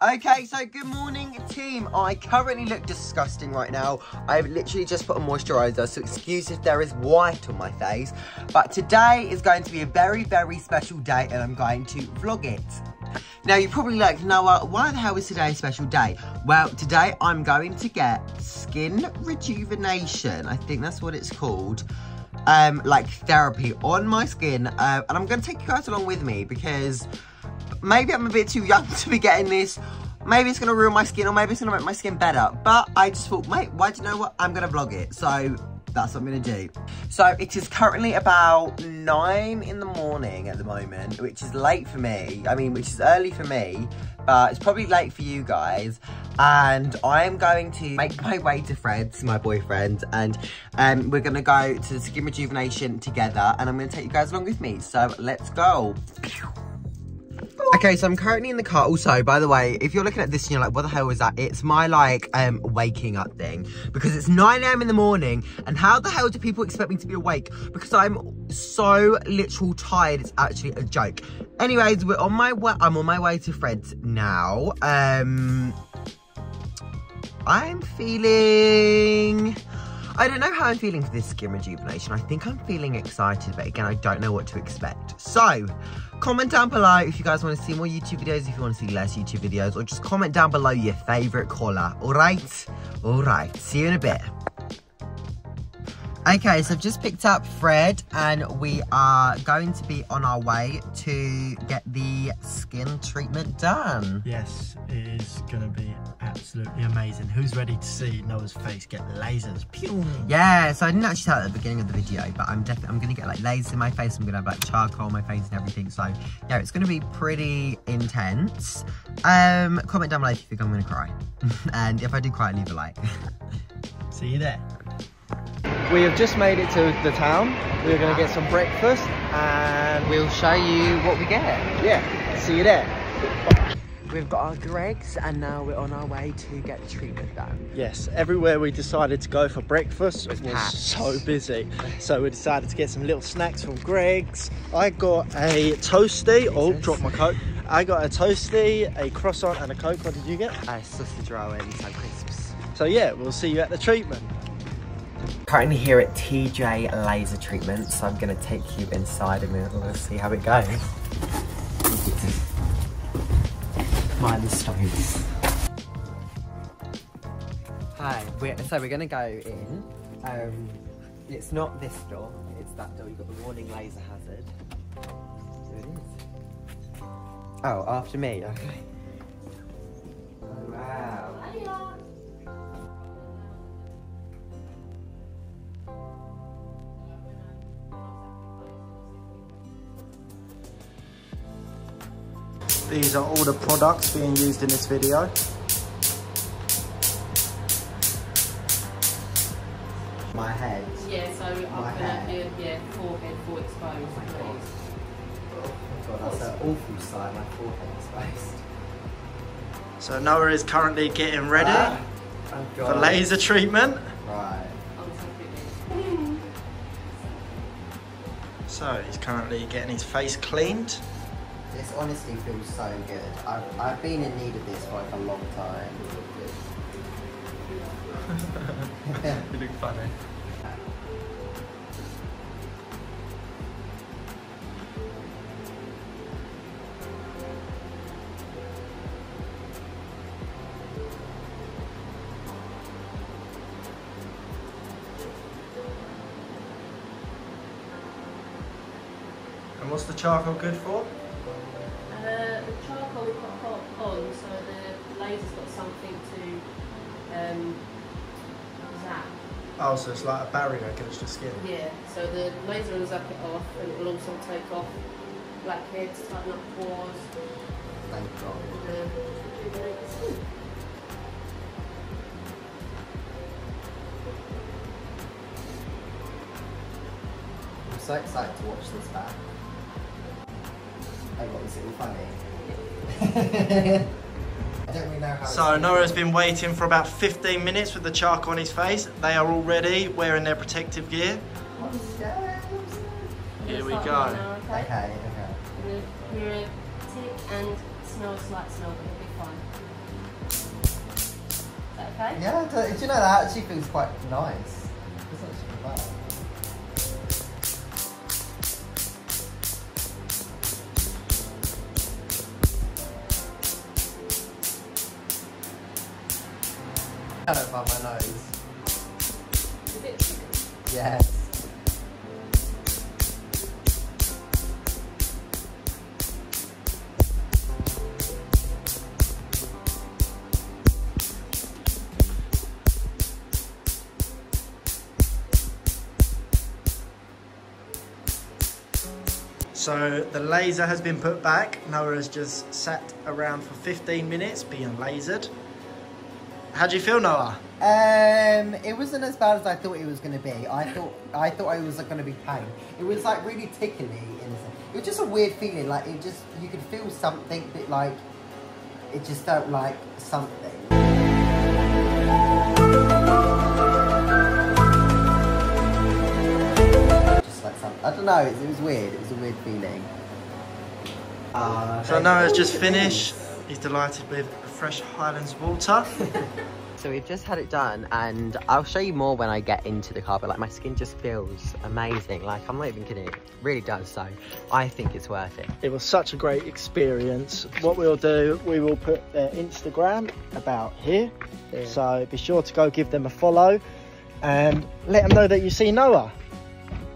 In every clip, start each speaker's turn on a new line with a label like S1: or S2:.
S1: Okay, so good morning, team. I currently look disgusting right now. I've literally just put on moisturiser, so excuse if there is white on my face. But today is going to be a very, very special day, and I'm going to vlog it. Now, you're probably like, Noah, why the hell is today a special day? Well, today I'm going to get skin rejuvenation. I think that's what it's called. Um, like therapy on my skin. Uh, and I'm going to take you guys along with me because maybe I'm a bit too young to be getting this. Maybe it's going to ruin my skin or maybe it's going to make my skin better. But I just thought, mate, why do you know what? I'm going to vlog it. So that's what I'm going to do. So it is currently about 9 in the morning at the moment, which is late for me. I mean, which is early for me, but it's probably late for you guys. And I'm going to make my way to Fred's, my boyfriend, and um, we're going to go to the Skin Rejuvenation together, and I'm going to take you guys along with me. So let's go. Okay, so I'm currently in the car. Also, by the way, if you're looking at this and you're like, what the hell is that? It's my, like, um, waking up thing. Because it's 9 a.m. in the morning, and how the hell do people expect me to be awake? Because I'm so literal tired, it's actually a joke. Anyways, we're on my way, I'm on my way to Fred's now. Um, I'm feeling... I don't know how I'm feeling for this skin rejuvenation. I think I'm feeling excited, but again, I don't know what to expect. So, comment down below if you guys want to see more YouTube videos, if you want to see less YouTube videos, or just comment down below your favourite colour. Alright? Alright, see you in a bit. Okay, so I've just picked up Fred and we are going to be on our way to get the skin treatment done.
S2: Yes, it is going to be absolutely amazing. Who's ready to see Noah's face get lasers? Pew!
S1: Yeah, so I didn't actually tell at the beginning of the video, but I'm definitely I'm gonna get like lasers in my face. I'm gonna have like charcoal on my face and everything. So yeah, it's gonna be pretty intense. Um, comment down below if you think I'm gonna cry, and if I do cry, leave a like.
S2: See you there.
S3: We have just made it to the town. We're going to get some breakfast and
S1: we'll show you what we get.
S3: Yeah, see you there.
S1: We've got our Greggs and now we're on our way to get the treatment done.
S3: Yes, everywhere we decided to go for breakfast was,
S1: packed.
S3: so busy. So we decided to get some little snacks from Greggs. I got a toasty. Oh, drop my coat. I got a toasty, a croissant and a Coke. What did you get?
S1: A sausage roll and some crisps.
S3: So yeah, we'll see you at the treatment.
S1: Currently here at TJ Laser Treatment, so I'm to take you inside and we'll see how it goes. Mind the stones. Hi, we're, so we're to go in. Um, it's not this door, it's that door. You've got the warning laser hazard. Here it is. Oh, after me, okay. Oh, wow.
S3: These are all the products being used in this video.
S1: My head.
S4: Yeah, so I'm gonna
S1: hair.
S4: do yeah, forehead full exposed,
S1: my God.
S4: please.
S1: Oh God, that's an awful sight, my forehead exposed.
S3: So Noah is currently getting ready
S1: Ah, oh
S3: for laser treatment.
S1: Right.
S4: I'll take it
S3: So he's currently getting his face cleaned.
S1: This honestly feels so good. I've, I've been in need of this for like a long time.
S3: you look funny. And what's the charcoal good for?
S4: The laser's got something to um, zap.
S3: Oh, so it's like a barrier against your skin.
S4: Yeah, so the laser will zap it off, and it will also take off blackheads, tighten up pores.
S1: Thank God.
S4: Rejuvenate the skin.
S1: I'm so excited to watch this back. Oh, what is it all funny?
S3: So Noah's been waiting for about 15 minutes with the charcoal on his face. They are already wearing their protective gear. Here we go.
S4: Okay,
S1: okay.
S4: And smells like it'll be fine. Okay?
S1: Yeah, do you know that actually feels quite nice. It's actually. I don't find my nose.
S4: Is it chicken?
S1: Yes.
S3: So the laser has been put back. Noah has just sat around for 15 minutes being lasered. How do you feel, Noah?
S1: Um, it wasn't as bad as I thought it was going to be. I thought I thought it was going to be pain. It was like really tickly. In. It was just a weird feeling. Like it just you could feel something but like it just felt like something. Just like. I don't know. It, it was weird. It was a weird feeling. Uh,
S3: So Noah's just finished. He's delighted with fresh Highlands water.
S1: So we've just had it done and I'll show you more when I get into the car, but like my skin just feels amazing. Like I'm not even kidding, it really does. So I think it's worth it.
S3: It was such a great experience. What we'll do, we will put their Instagram about here.
S1: Yeah.
S3: So be sure to go give them a follow and let them know that you see Noah.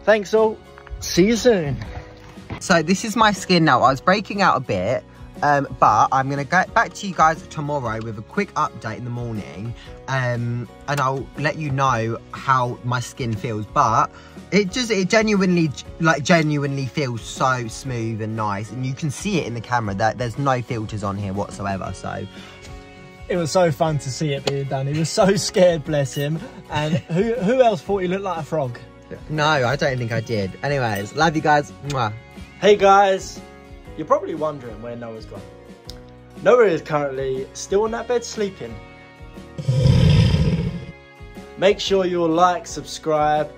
S3: Thanks all. See you soon.
S1: So this is my skin now. I was breaking out a bit, um, but I'm gonna get back to you guys tomorrow with a quick update in the morning, um, and I'll let you know how my skin feels. But it just, it genuinely, like genuinely feels so smooth and nice, and you can see it in the camera that there's no filters on here whatsoever. So
S3: It was so fun to see it being done. He was so scared, bless him. And who who else thought he looked like a frog?
S1: no, I don't think I did. Anyways, love you guys. Mwah.
S3: Hey guys, you're probably wondering where Noah's gone. Noah is currently still on that bed sleeping. Make sure you'll like, subscribe,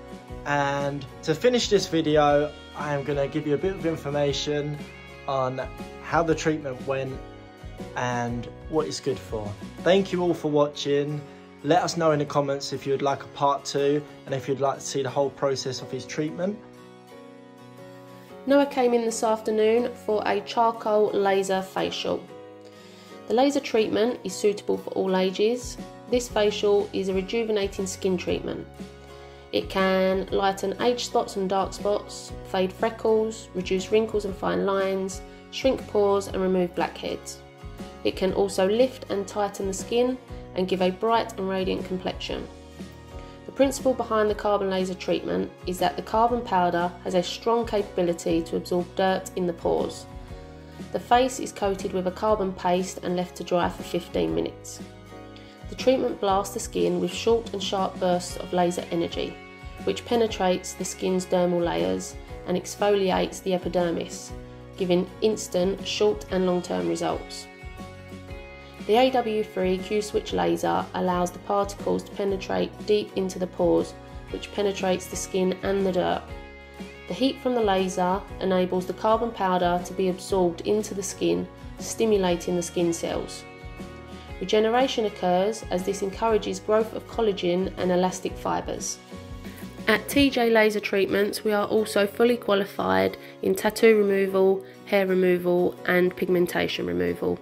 S3: and to finish this video, I am going to give you a bit of information on how the treatment went and what it's good for. Thank you all for watching. Let us know in the comments if you'd like a part two and if you'd like to see the whole process of his treatment.
S4: Noah came in this afternoon for a charcoal laser facial. The laser treatment is suitable for all ages. This facial is a rejuvenating skin treatment. It can lighten age spots and dark spots, fade freckles, reduce wrinkles and fine lines, shrink pores and remove blackheads. It can also lift and tighten the skin and give a bright and radiant complexion. The principle behind the carbon laser treatment is that the carbon powder has a strong capability to absorb dirt in the pores. The face is coated with a carbon paste and left to dry for 15 minutes. The treatment blasts the skin with short and sharp bursts of laser energy, which penetrates the skin's dermal layers and exfoliates the epidermis, giving instant, short and long term results. The AW3 Q switch laser allows the particles to penetrate deep into the pores, which penetrates the skin and the dirt. The heat from the laser enables the carbon powder to be absorbed into the skin, stimulating the skin cells. Regeneration occurs as this encourages growth of collagen and elastic fibres. At TJ Laser Treatments, we are also fully qualified in tattoo removal, hair removal, and pigmentation removal.